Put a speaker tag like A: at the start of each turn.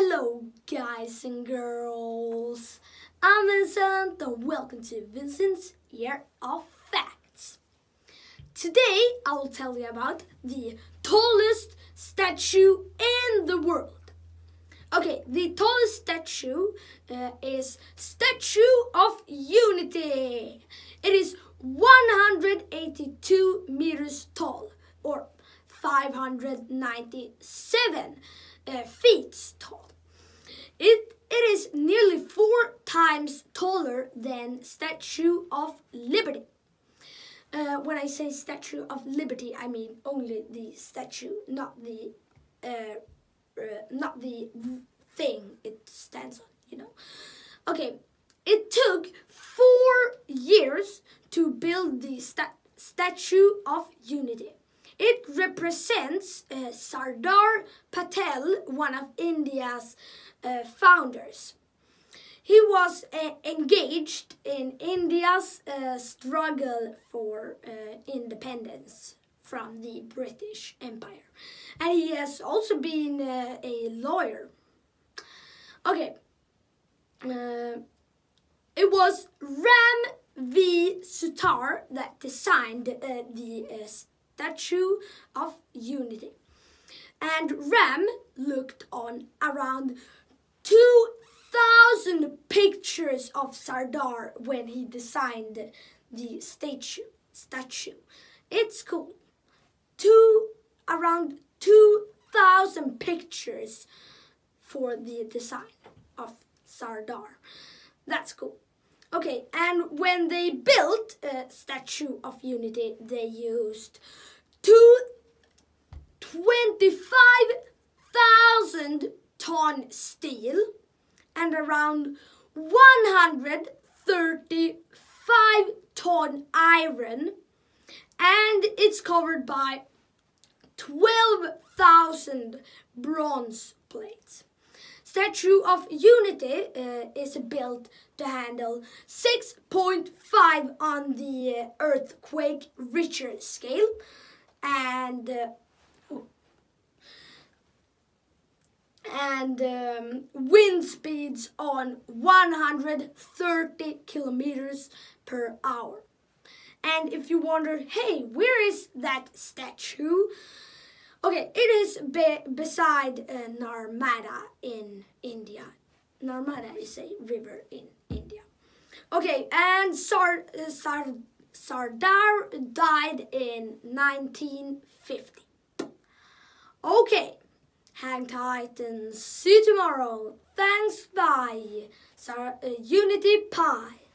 A: Hello, guys and girls. I'm Vincent, and welcome to Vincent's Year of Facts. Today, I will tell you about the tallest statue in the world. Okay, the tallest statue uh, is Statue of Unity. It is 182 meters tall, or 597 uh, feet tall. It, it is nearly four times than Statue of Liberty. Uh, when I say Statue of Liberty, I mean only the statue, not the uh, uh, not the thing it stands on. You know. Okay, it took four years to build the sta Statue of Unity. It represents uh, Sardar Patel, one of India's uh, founders. He was uh, engaged in India's uh, struggle for uh, independence from the British Empire. And he has also been uh, a lawyer. Okay. it was Ram V. Sutar that designed the Statue of Unity. And Ram looked on around 2,000 pictures of Sardar when he designed the statue. statue. It's cool. Two, around 2,000 pictures for the design of Sardar. That's cool. Okay, and when they built a Statue of Unity, they used two 25,000 ton steel and around 135 ton iron and it's covered by 12,000 bronze plates. Statue of Unity uh, is built to handle 6.5 on the uh, earthquake Richter scale and uh, and um, wind speeds on 130 kilometers per hour. And if you wonder, hey, where is that statue? Okay, it is be beside uh, Narmada in India. Narmada is a river in India. Okay, and Sar, uh, Sar, Sardar died in 1950. Okay, hang tight and see you tomorrow. Thanks, bye. Sar, uh, Unity Pie.